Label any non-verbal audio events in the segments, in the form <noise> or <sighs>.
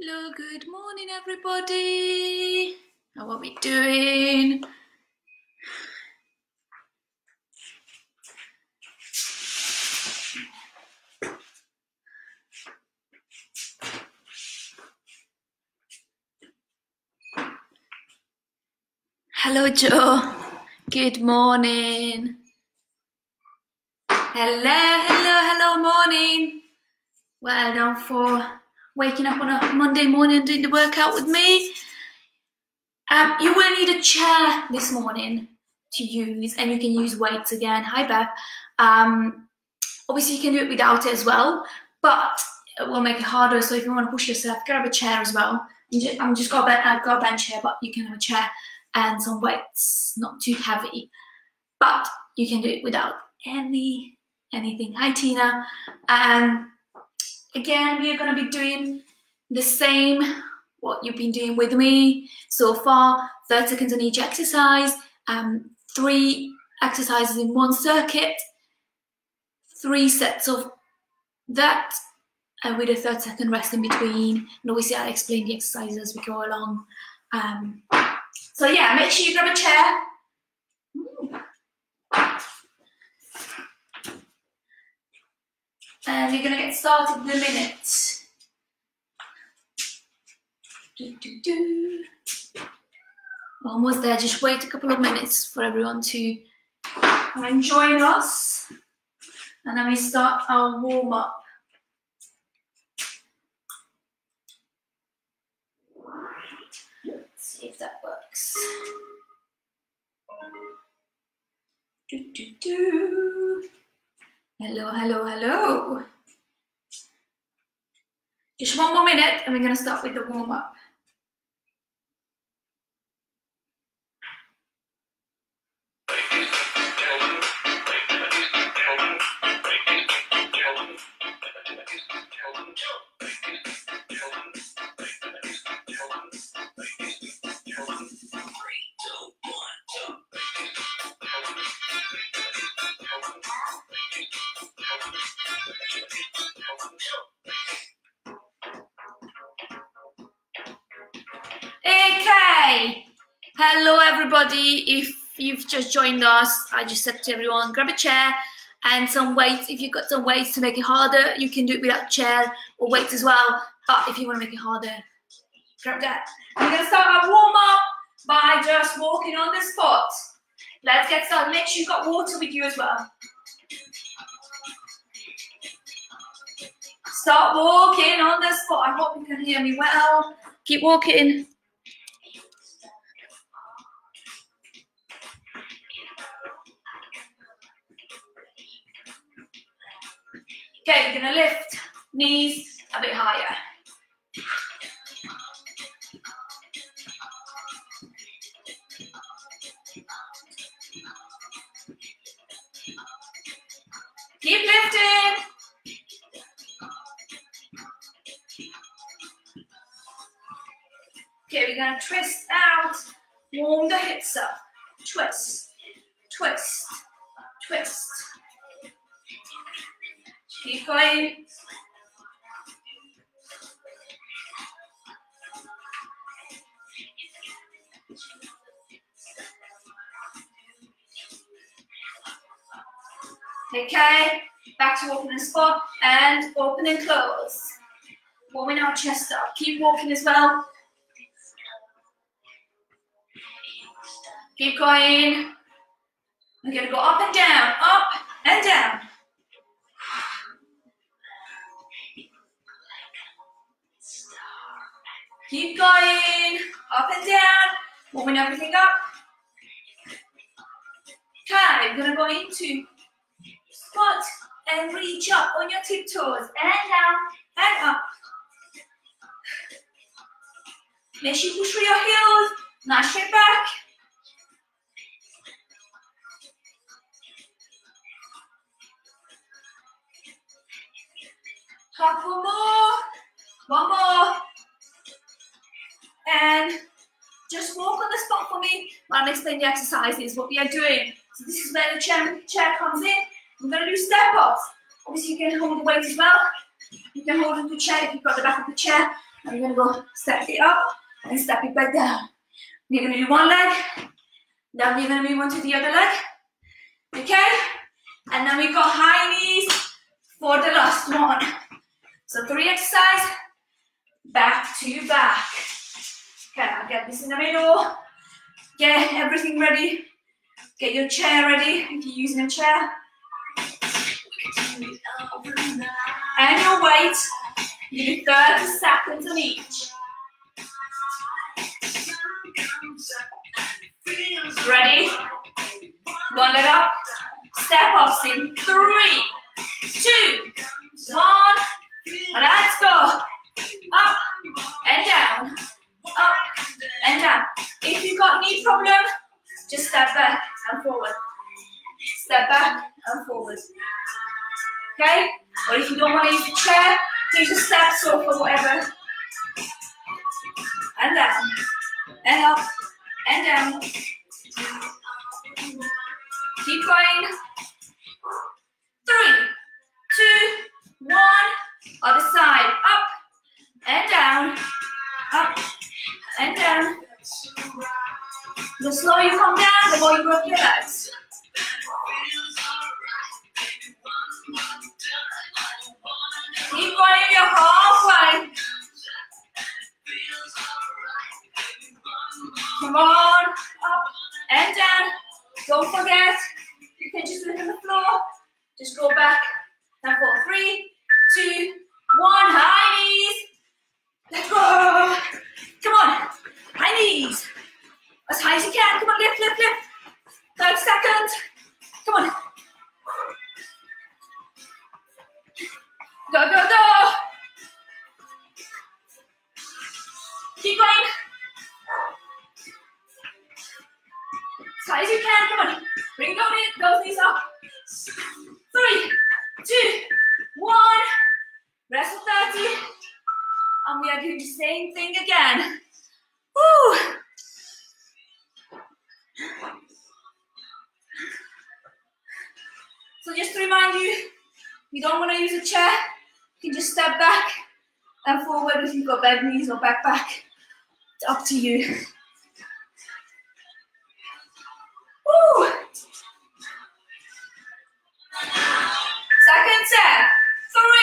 Hello, good morning, everybody. How are we doing? Hello, Joe. Good morning. Hello, hello, hello, morning. Well done for waking up on a Monday morning doing the workout with me. Um, you will need a chair this morning to use, and you can use weights again. Hi, Beth. Um, obviously, you can do it without it as well, but it will make it harder. So if you want to push yourself, grab a chair as well. Just, I'm just got a, ben- I've got a bench here, but you can have a chair and some weights, not too heavy. But you can do it without any anything. Hi, Tina. Um, again, we are going to be doing the same what you've been doing with me so far. 30 seconds on each exercise um, three exercises in one circuit three sets of that uh, with a 30 second rest in between. And obviously i'll explain the exercises as we go along. Um, so yeah make sure you grab a chair and you're going to get started in a minute do, do, do. Almost there. Just wait a couple of minutes for everyone to come and join us. And then we start our warm up. Let's see if that works. Do, do, do. Hello, hello, hello. Just one more minute and we're going to start with the warm up. Hello, everybody. If you've just joined us, I just said to everyone, grab a chair and some weights. If you've got some weights to make it harder, you can do it without a chair or weights as well. But if you want to make it harder, grab that. We're going to start our warm up by just walking on the spot. Let's get started. Make sure you've got water with you as well. Start walking on the spot. I hope you can hear me well. Keep walking. Okay, we're gonna lift knees a bit higher. Keep lifting. Okay, we're gonna twist out, warm the hips up. Twist, twist, going. Okay, back to walking in spot and open and close. Warming our chest up. Keep walking as well. Keep going. We're gonna go up and down, up and down. Keep going, up and down, warming everything up. Okay, we're gonna go into squat and reach up on your tiptoes and down and up. Make sure you push through your heels, nice straight back. Couple more, one more. And just walk on the spot for me while I'm explaining the exercises, what we are doing. So this is where the chair, chair comes in. We're going to do step ups. Obviously, you can hold the weight as well. You can hold the chair if you've got the back of the chair. And you're gonna go step it up and step it back down. You're gonna do one leg, then you're gonna move on to the other leg. Okay? And then we've got high knees for the last one. So three exercise, back to back. Get this in the middle. Get everything ready. Get your chair ready if you're using a chair. And your weight. You do 30 seconds on each. Ready? One leg up. Step ups in three, two, one. Let's go. Up and down. Up and down. If you've got knee problem, just step back and forward. Step back and forward. Okay? Or if you don't want to use the chair, take steps off or whatever. And down. And up. And down. Keep going. Three, two, one. Other side. Up and down. Up and down. The slower you come down, the more you work your legs. Keep going, you're halfway. Come on, up and down. Don't forget,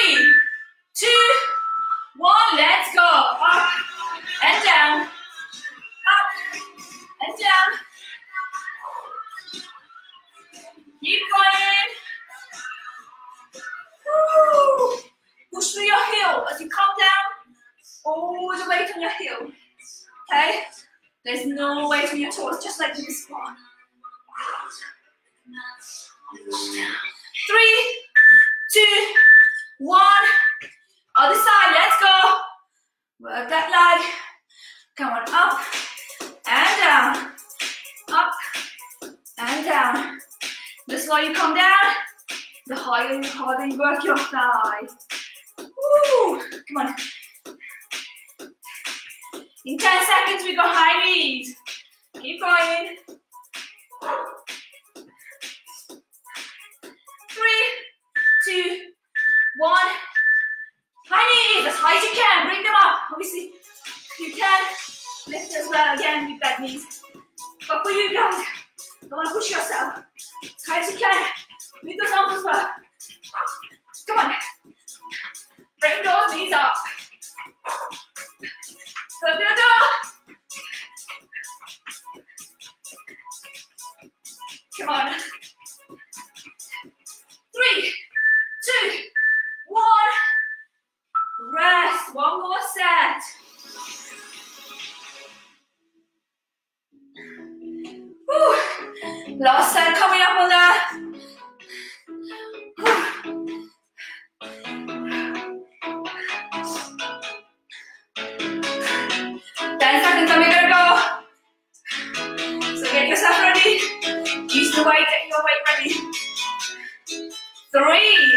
Three, yourself. As high as you can. With those as well. Come on. Bring those knees up. Come on. Three, two, one. Rest. One more set. Last set coming up on that. Ten seconds, we're gonna go. So get yourself ready. Use the weight, get your weight ready. Three,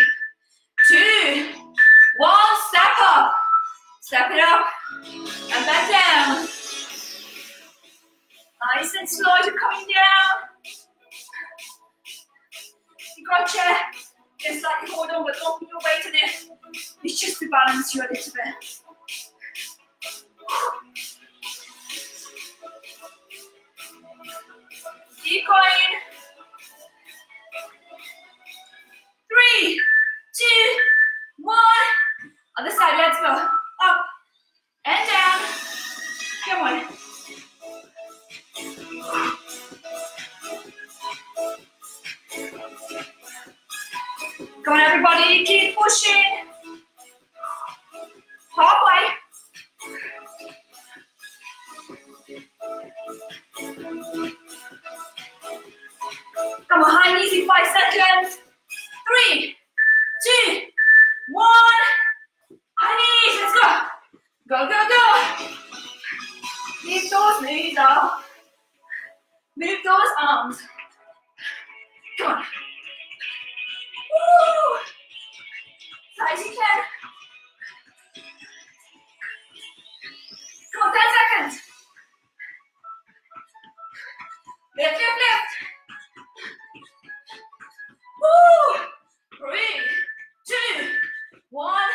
one,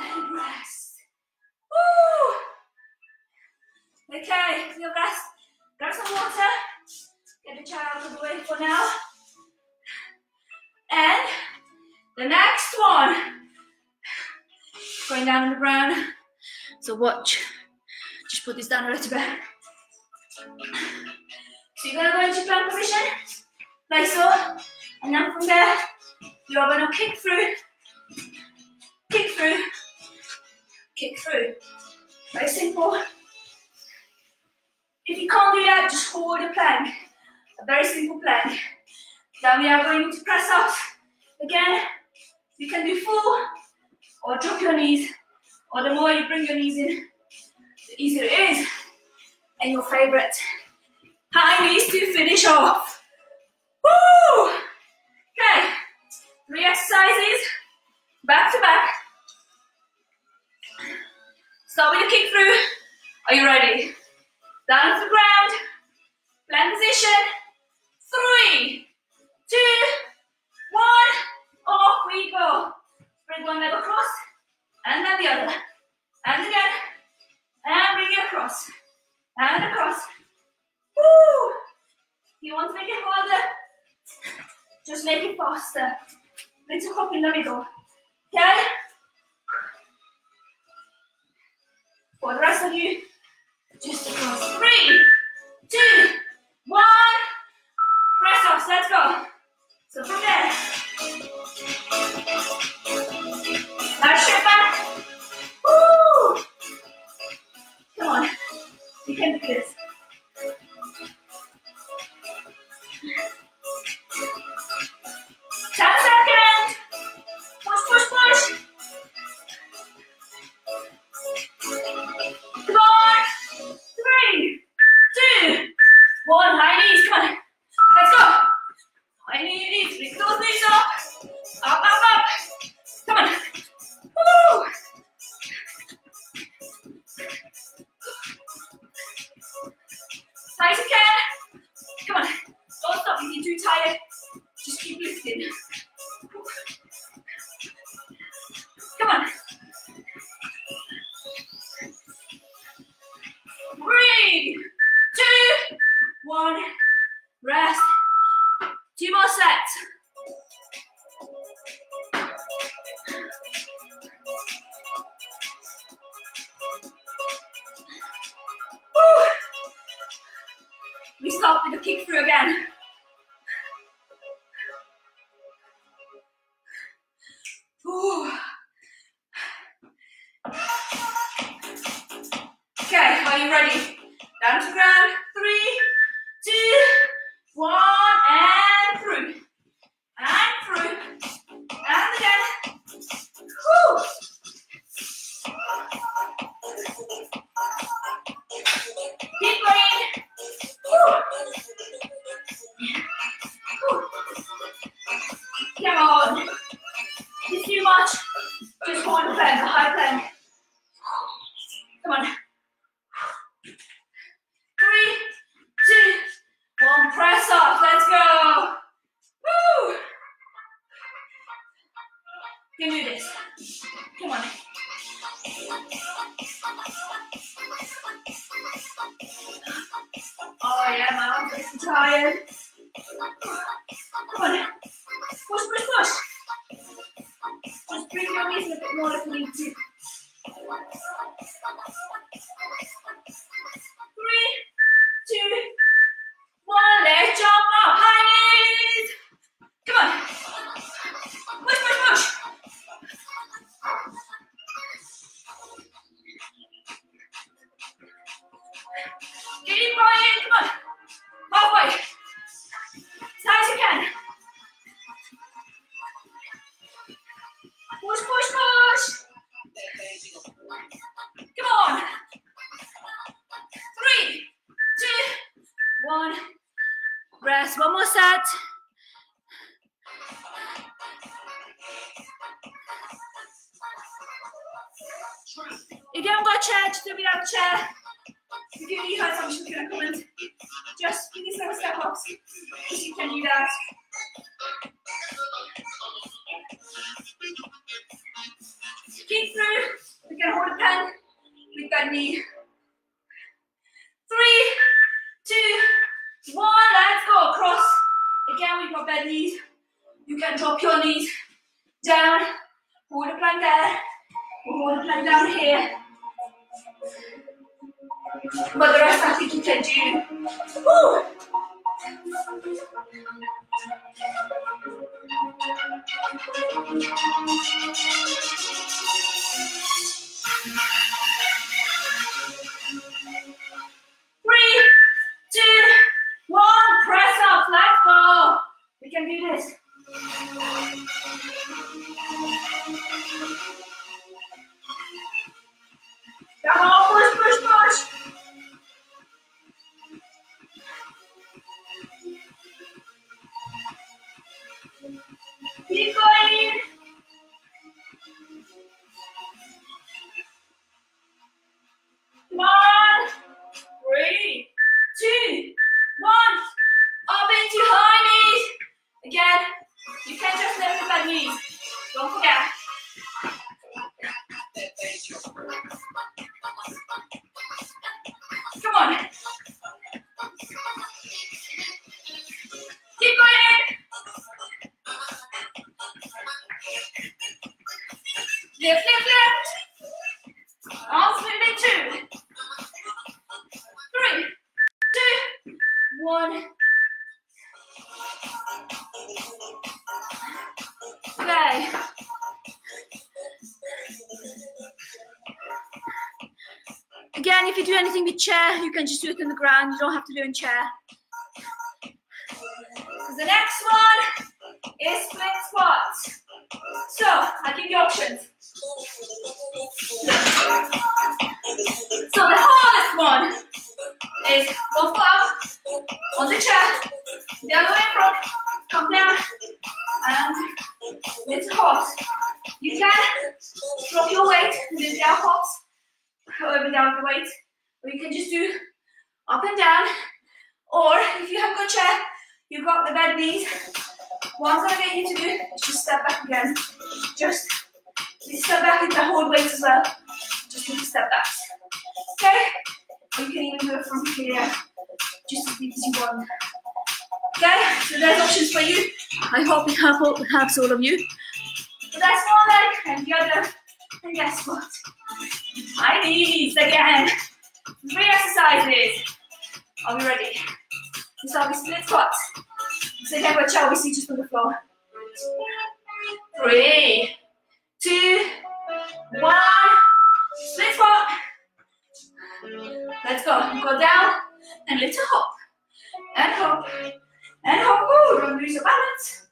and rest. Woo! Okay, your rest. Grab some water. Get the chair out of the way for now. And the next one. Going down on the ground. So watch. Just put this down a little bit. So you're gonna go into plank position, like so, and then from there, you're gonna kick through, through, kick through. Very simple. If you can't do that, just hold a plank. A very simple plank. Then we are going to press up again. You can do full or drop your knees. Or the more you bring your knees in, the easier it is. And your favorite high knees to finish off. Woo! Okay, three exercises, back to Are you ready? Down to the ground, plank position. Three, two, one. Off we go. Bring one leg across, and then the other. And again, and bring it across, and across. Woo! You want to make it harder? Just make it faster. Little hop in the middle. High as you can. too much, just one plank, a high plank. Come on. Three, two, one, press off, let's go. Woo! Can do this. Come on. Oh yeah, my arms are tired. Come on. Push, push, push. Bring your a bit more if. Rest. One more set. If you haven't got a chair, just do it without a chair. If you need her, I'm just gonna come and just give yourself step ups. If you can do that. Keep through. We can hold a pen with that knee. One. Let's go across. Again, we've got bad knees. You can drop your knees down. Hold the plank there. Hold the plank down here. But the rest I think you can do. Woo! Three, can do this. Chair, you can just do it on the ground. You don't have to do it in chair. So the next one is split squats. So I give you options. So the hardest one is go up on the chair, the other way from, come down, and it's hot. You can drop your weight and do help- all of you. So that's one leg and the other. And guess what? High knees again. Three exercises. Are we ready? This will be split squats. So again, what shall we see just on the floor? Three, two, one. Split squat. Let's go. Go down and lift a hop. And hop. And hop. Ooh, don't lose your balance.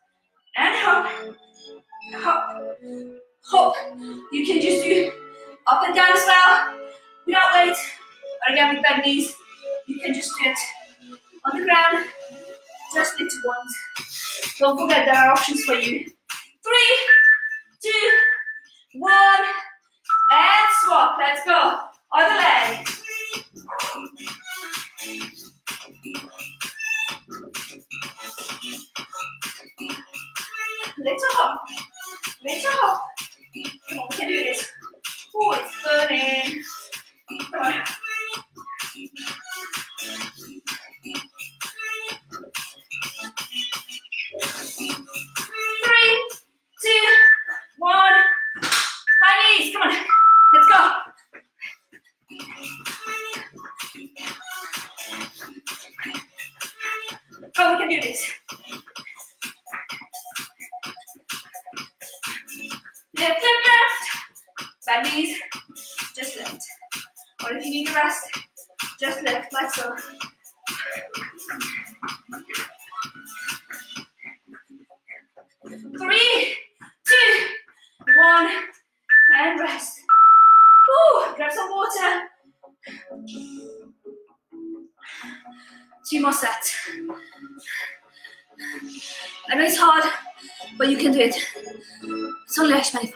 And hop. Hop. Hop. You can just do up and down as well. Without weight. Or again with bent knees. You can just do it on the ground. Just little ones. Don't forget there are options for you. Three, two, one, and swap. Let's go. Other leg. Let's hop. Let's hop. Come on, we can do this. Oh, it's burning. Come on. Three, two, one. High knees. Come on. Let's go. Oh, we can do this. If you need to rest, just lift. Let's go. Three, two, one, and rest. Woo, grab some water. Two more sets. I know it's hard, but you can do it. It's only Ashman.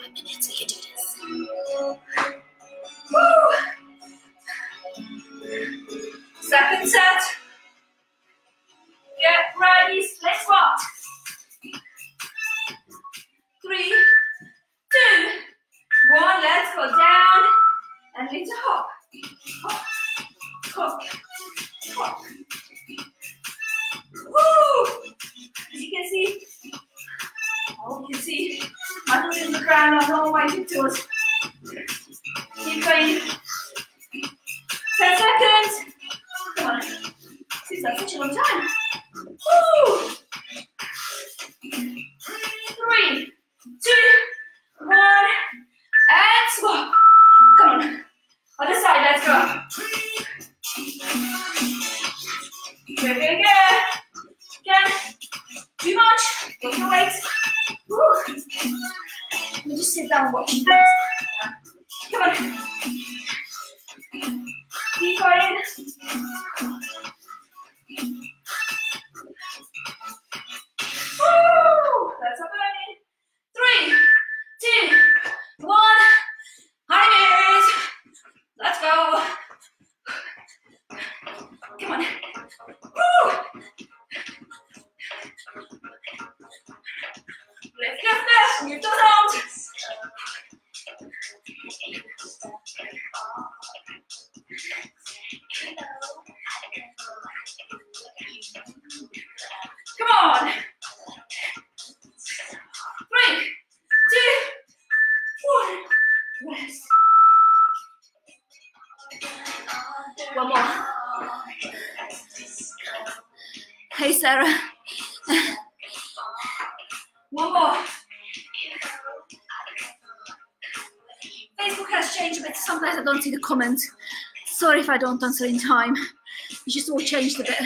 Sarah. One more. Facebook has changed, but sometimes I don't see the comments. Sorry if I don't answer in time. It's just all changed a bit.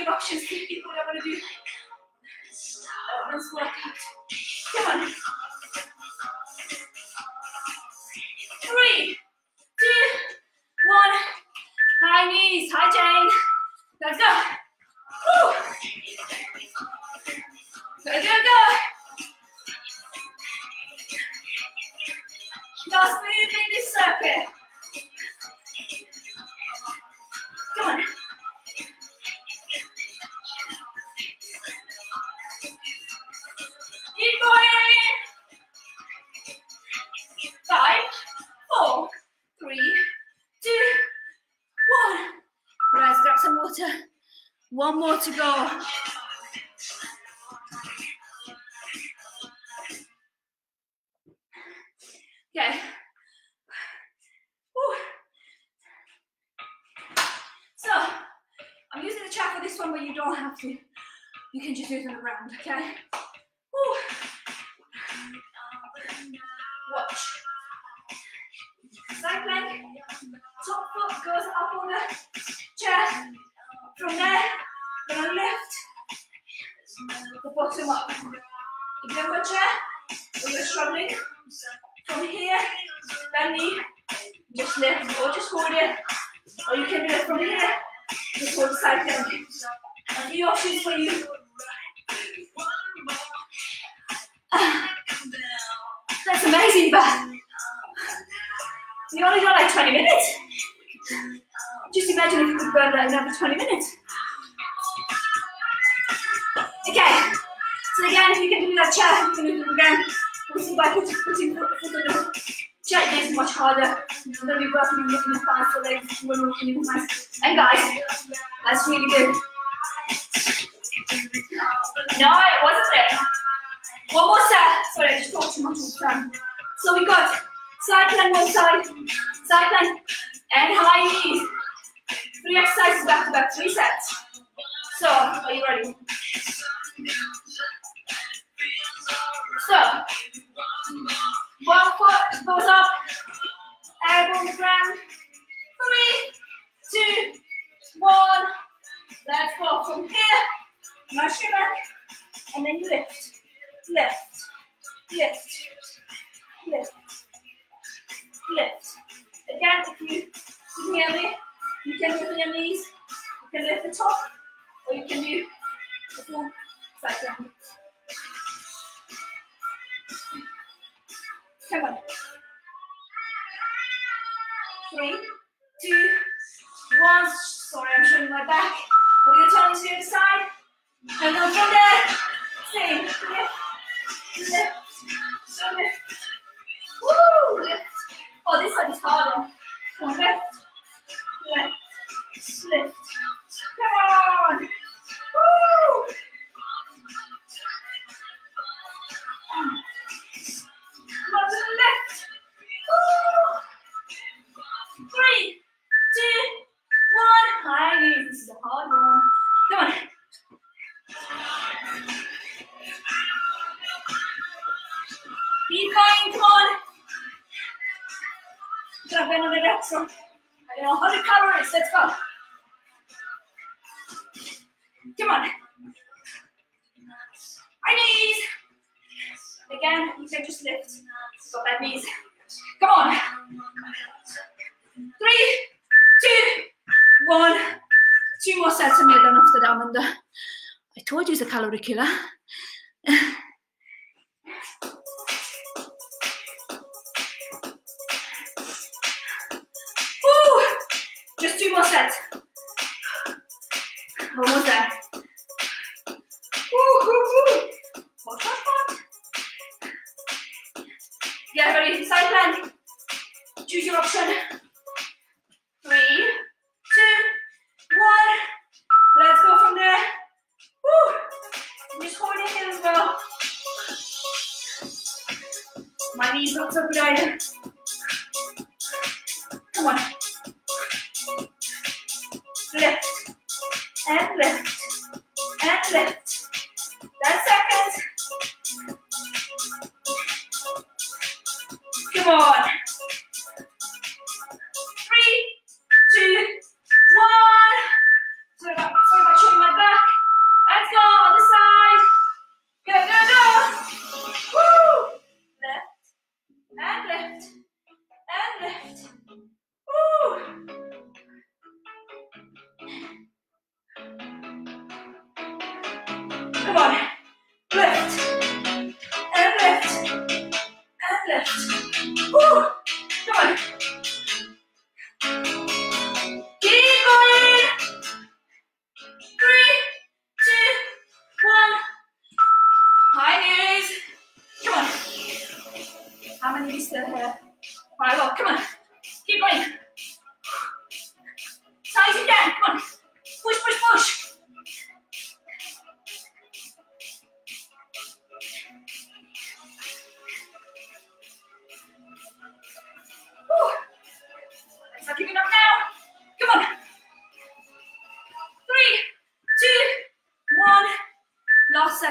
give up. She's what I'm gonna do. That workout. Come on. Three, two, one. High knees. Hi, Jane. Let's go. Woo. Go, go, go. Just moving this circuit. Top foot goes up on the chair. From there, gonna lift the bottom up. If you've a chair, or you're struggling, from here, bend knee, just lift, or just hold it. Or you can do it from here, just hold the side down. A few options for you. <sighs> That's amazing, but you only got like 20 minutes. Imagine if you could burn that another 20 minutes. Okay, so again, if you can do that chair, you can do it again. We'll by putting, putting foot, foot on the chair, it makes much harder. You're going to be working lifting the thighs, the legs, we're walking in nice. And guys, that's really good. No, it wasn't there. One more set. Sorry, I just talked too much all the time. So we got side plank one side, side plank, and high knees. Three exercises back to back, three sets. So, are you ready? So, one foot goes up, elbow on. Three, two, one. Let's go from here. Mash your back, and then you lift, lift, lift, lift, lift. Again, if you can hear me, you can lift your knees, you can lift the top, or you can do the full side down. Come on. Three, two, one. Sorry, I'm showing my back. Put your tongue to the side. And then from there, same. Lift, lift, lift. Woo! Lift. Oh, this side is harder. Come on, lift, lift, lift. Come on. Woo! To left. Woo! Three, two, one. High knees. This is a hard one. Come on. Keep going, come on. Jump in next one. Lift. Got that knees. Come on. Three, two, one. Two more sets and we're done after that, Amanda. I told you it's a calorie killer. Come on. Lift. And left, And lift.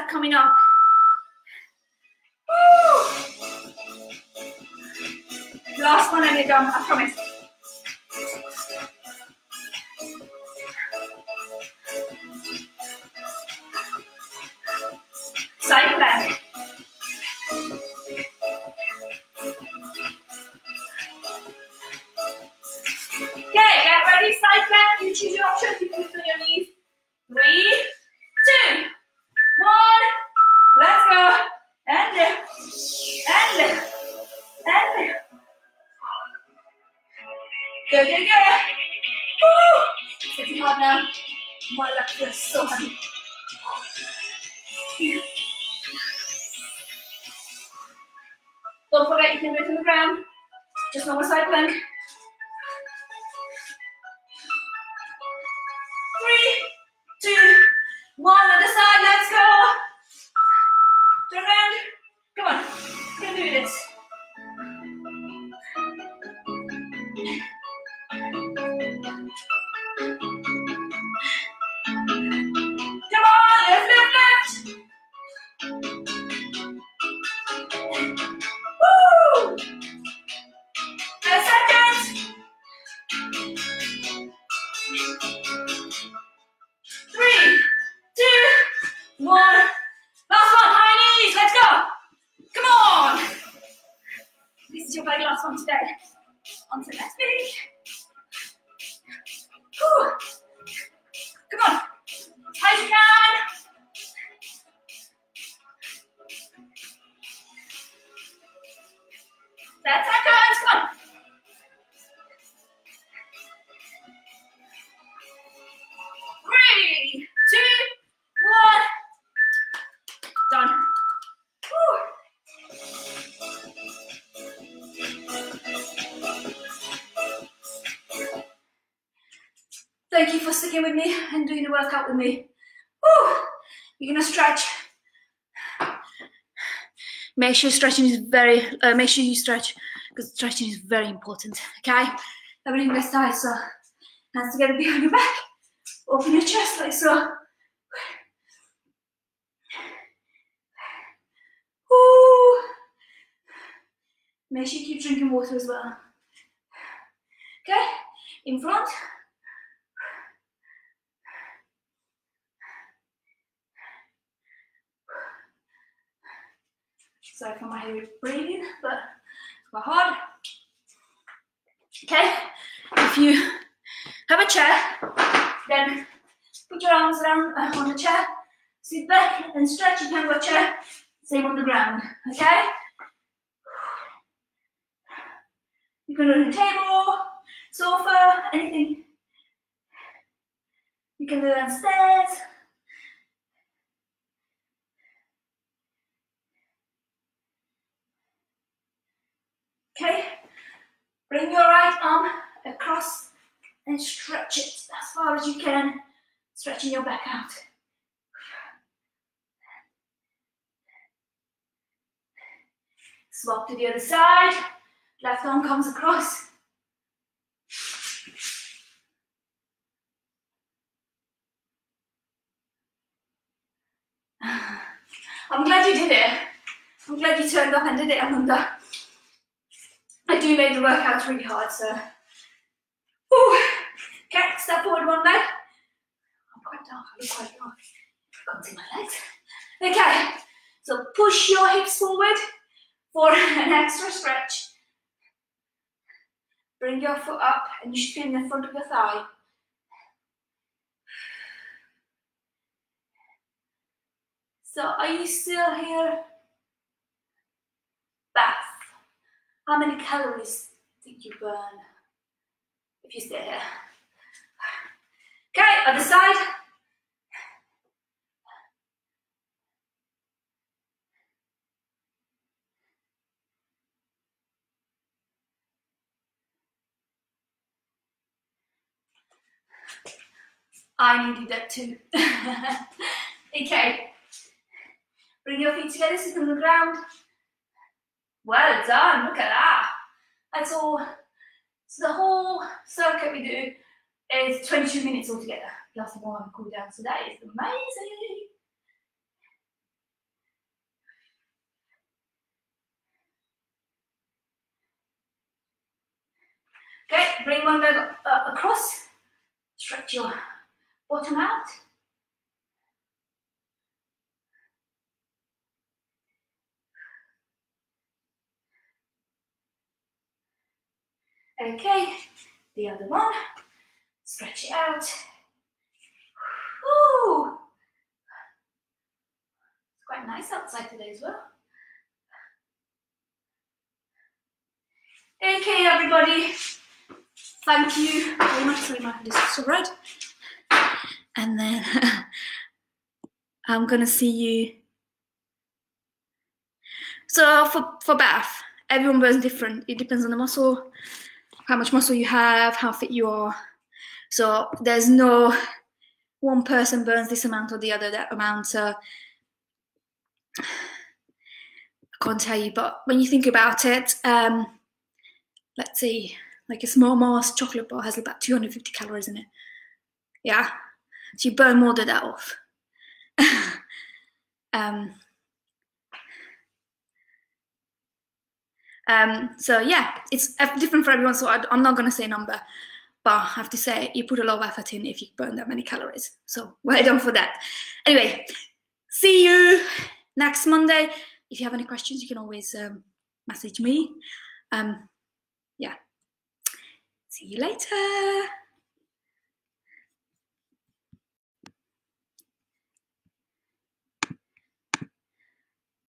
Coming up. Woo! Last one and you're done, I promise. Thank you for sticking with me and doing the workout with me. Whew. You're gonna stretch. Make sure stretching is very. Uh, make sure you stretch because stretching is very important. Okay. Everything gets tight, so hands together behind your back. Open your chest like so. Woo. Make sure you keep drinking water as well. Okay, in front. Sorry for my heavy breathing, but it's quite hard. Okay, if you have a chair, then put your arms around uh, on the chair, sit back and stretch. You can go chair, same on the ground. Okay. You can do the table, sofa, anything. You can do it on stairs. Okay. Bring your right arm across and stretch it as far as you can, stretching your back out. Swap to the other side. Left arm comes across. <sighs> I'm glad you did it. I'm glad you turned up and did it, Amanda. I do make the workouts really hard, so. Ooh. Okay, step forward one leg. I'm quite dark, I look quite dark. Can't see my legs. Okay, so push your hips forward for <laughs> an extra stretch. Bring your foot up and you should feel in the front of your thigh. So are you still here? Bath. How many calories did you burn if you stay here? Okay, other side. I needed that too. <laughs> okay. Bring your feet together, sit on the ground. Well done, look at that. That's all. So the whole circuit we do is 22 minutes altogether. Plus the one cool down. So that is amazing. Okay, bring one leg uh, across. Stretch your bottom out. Okay, the other one. Stretch it out. Ooh. It's quite nice outside today as well. Okay, everybody. thank you very much. Sorry, my hand is so red. And then <laughs> I'm gonna see you. So for for bath, everyone burns different. It depends on the muscle, how much muscle you have, how fit you are. So there's no one person burns this amount or the other that amount. So I can't tell you, but when you think about it, um, let's see, like a small Mars chocolate bar has about 250 calories in it. Yeah, so you burn more than that off. <laughs> um, um, so yeah, it's different for everyone. So I, I'm not going to say number, but I have to say you put a lot of effort in if you burn that many calories. So <laughs> well done for that. Anyway, see you next Monday. If you have any questions, you can always um, message me. Um, yeah. See you later.